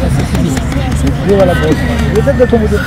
Bonjour à la brosse. Le fait de.